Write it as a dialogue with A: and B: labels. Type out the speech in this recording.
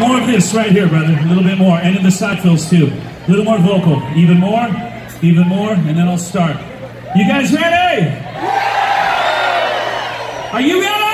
A: More of this right here, brother. A little bit more. And in the side fills too. A little more vocal. Even more, even more, and then I'll start. You guys ready? Are you ready?